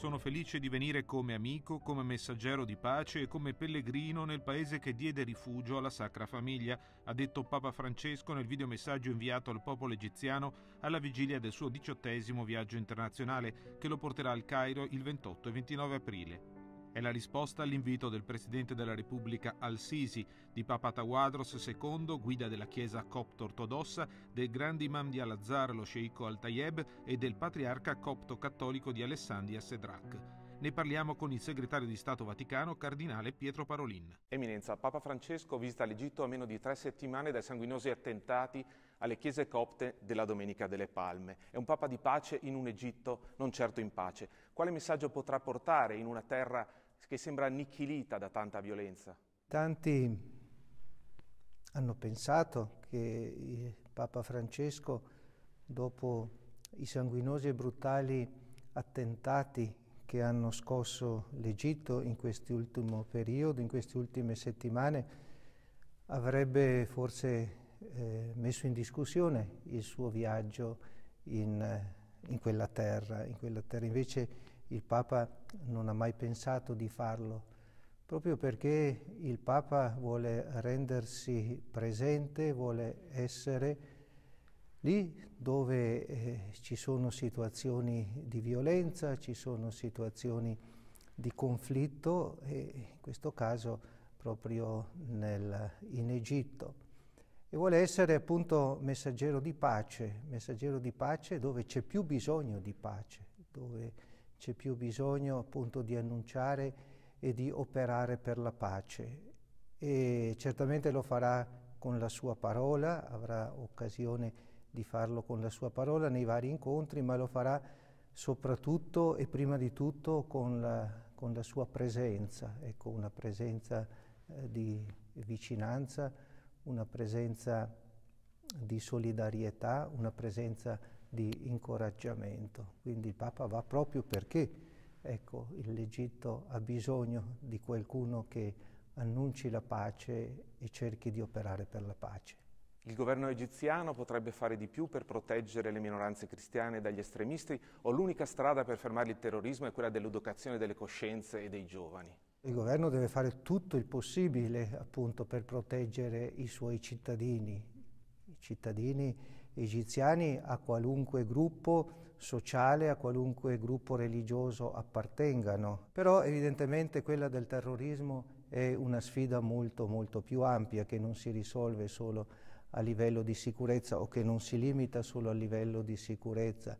Sono felice di venire come amico, come messaggero di pace e come pellegrino nel paese che diede rifugio alla Sacra Famiglia, ha detto Papa Francesco nel videomessaggio inviato al popolo egiziano alla vigilia del suo diciottesimo viaggio internazionale, che lo porterà al Cairo il 28 e 29 aprile. È la risposta all'invito del Presidente della Repubblica al-Sisi, di Papa Tawadros II, guida della Chiesa copto-ortodossa, del grande imam di Al-Azhar, lo sceicco Al-Tayeb, e del patriarca copto-cattolico di Alessandria Sedrak. Ne parliamo con il segretario di Stato Vaticano, cardinale Pietro Parolin. Eminenza, Papa Francesco visita l'Egitto a meno di tre settimane dai sanguinosi attentati alle chiese copte della Domenica delle Palme. È un Papa di pace in un Egitto non certo in pace. Quale messaggio potrà portare in una terra che sembra annichilita da tanta violenza? Tanti hanno pensato che Papa Francesco, dopo i sanguinosi e brutali attentati che hanno scosso l'Egitto in quest'ultimo periodo, in queste ultime settimane, avrebbe forse eh, messo in discussione il suo viaggio in, in, quella terra, in quella terra. Invece il Papa non ha mai pensato di farlo, proprio perché il Papa vuole rendersi presente, vuole essere lì dove eh, ci sono situazioni di violenza, ci sono situazioni di conflitto e in questo caso proprio nel, in Egitto. E vuole essere appunto messaggero di pace, messaggero di pace dove c'è più bisogno di pace, dove c'è più bisogno appunto di annunciare e di operare per la pace. E certamente lo farà con la sua parola, avrà occasione di farlo con la sua parola nei vari incontri, ma lo farà soprattutto e prima di tutto con la, con la sua presenza, ecco, una presenza eh, di vicinanza, una presenza di solidarietà, una presenza di incoraggiamento. Quindi il Papa va proprio perché ecco, l'Egitto ha bisogno di qualcuno che annunci la pace e cerchi di operare per la pace. Il governo egiziano potrebbe fare di più per proteggere le minoranze cristiane dagli estremisti o l'unica strada per fermare il terrorismo è quella dell'educazione delle coscienze e dei giovani? Il governo deve fare tutto il possibile appunto per proteggere i suoi cittadini, i cittadini egiziani a qualunque gruppo sociale, a qualunque gruppo religioso appartengano. Però evidentemente quella del terrorismo è una sfida molto molto più ampia che non si risolve solo a livello di sicurezza o che non si limita solo a livello di sicurezza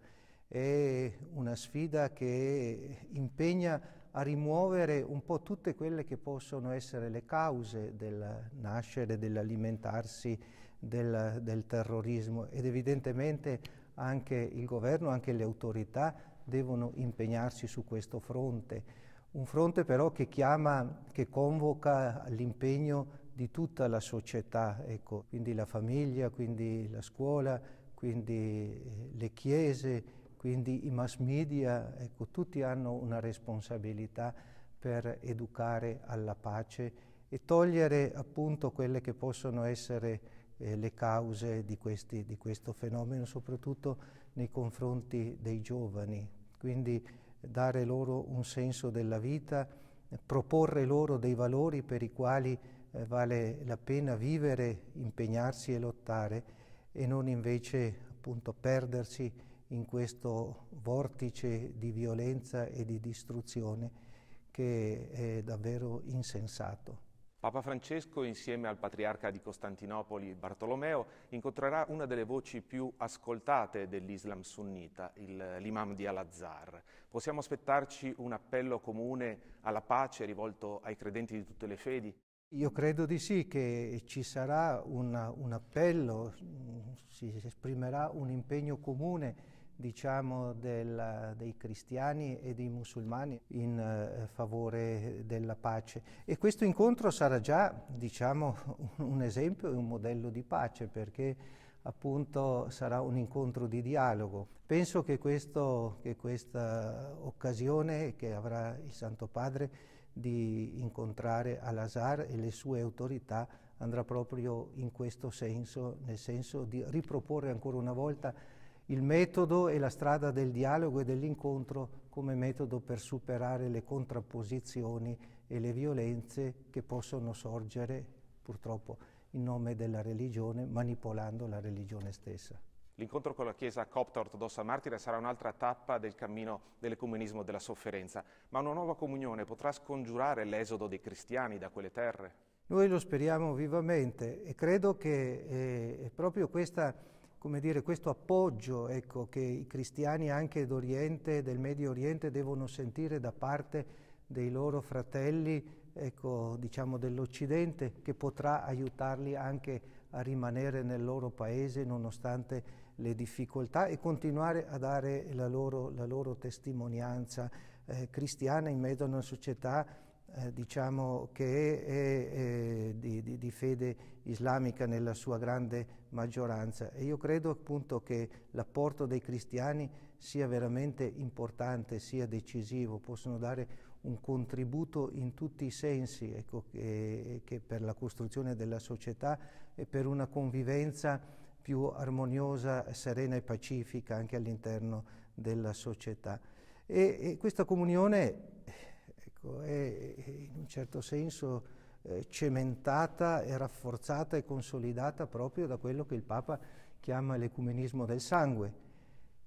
è una sfida che impegna a rimuovere un po' tutte quelle che possono essere le cause del nascere, dell'alimentarsi del, del terrorismo ed evidentemente anche il governo, anche le autorità devono impegnarsi su questo fronte. Un fronte però che chiama, che convoca l'impegno di tutta la società, ecco, quindi la famiglia, quindi la scuola, quindi eh, le chiese, quindi i mass media, ecco, tutti hanno una responsabilità per educare alla pace e togliere appunto quelle che possono essere eh, le cause di, questi, di questo fenomeno, soprattutto nei confronti dei giovani. Quindi dare loro un senso della vita, proporre loro dei valori per i quali eh, vale la pena vivere, impegnarsi e lottare e non invece appunto perdersi in questo vortice di violenza e di distruzione che è davvero insensato. Papa Francesco, insieme al patriarca di Costantinopoli Bartolomeo, incontrerà una delle voci più ascoltate dell'Islam sunnita, l'imam di Al-Azhar. Possiamo aspettarci un appello comune alla pace rivolto ai credenti di tutte le fedi? Io credo di sì, che ci sarà una, un appello, si esprimerà un impegno comune diciamo, del, dei cristiani e dei musulmani in eh, favore della pace. E questo incontro sarà già diciamo, un esempio e un modello di pace perché appunto sarà un incontro di dialogo. Penso che, questo, che questa occasione che avrà il Santo Padre di incontrare Al-Azhar e le sue autorità andrà proprio in questo senso, nel senso di riproporre ancora una volta il metodo e la strada del dialogo e dell'incontro come metodo per superare le contrapposizioni e le violenze che possono sorgere purtroppo in nome della religione, manipolando la religione stessa. L'incontro con la Chiesa copta ortodossa martire sarà un'altra tappa del cammino dell'ecumenismo della sofferenza, ma una nuova comunione potrà scongiurare l'esodo dei cristiani da quelle terre? Noi lo speriamo vivamente e credo che eh, è proprio questa, dire, questo appoggio ecco, che i cristiani anche d'Oriente, del Medio Oriente, devono sentire da parte dei loro fratelli ecco, diciamo, dell'Occidente, che potrà aiutarli anche a rimanere nel loro paese nonostante le difficoltà e continuare a dare la loro, la loro testimonianza eh, cristiana in mezzo a una società eh, diciamo che è, è di, di, di, fede islamica nella sua grande maggioranza e io credo appunto che l'apporto dei cristiani sia veramente importante, sia decisivo, possono dare un contributo in tutti i sensi ecco, che, che per la costruzione della società e per una convivenza più armoniosa, serena e pacifica anche all'interno della società. E, e questa comunione ecco, è in un certo senso eh, cementata e rafforzata e consolidata proprio da quello che il Papa chiama l'ecumenismo del sangue.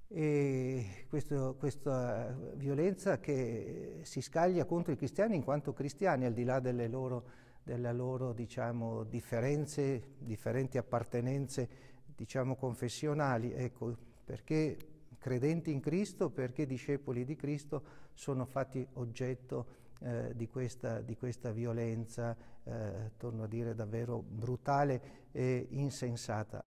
E questo, questa violenza che si scaglia contro i cristiani in quanto cristiani, al di là delle loro, delle loro diciamo, differenze, differenti appartenenze diciamo, confessionali, ecco, perché credenti in Cristo, perché discepoli di Cristo sono fatti oggetto eh, di, questa, di, questa, violenza, eh, torno a dire davvero brutale e insensata.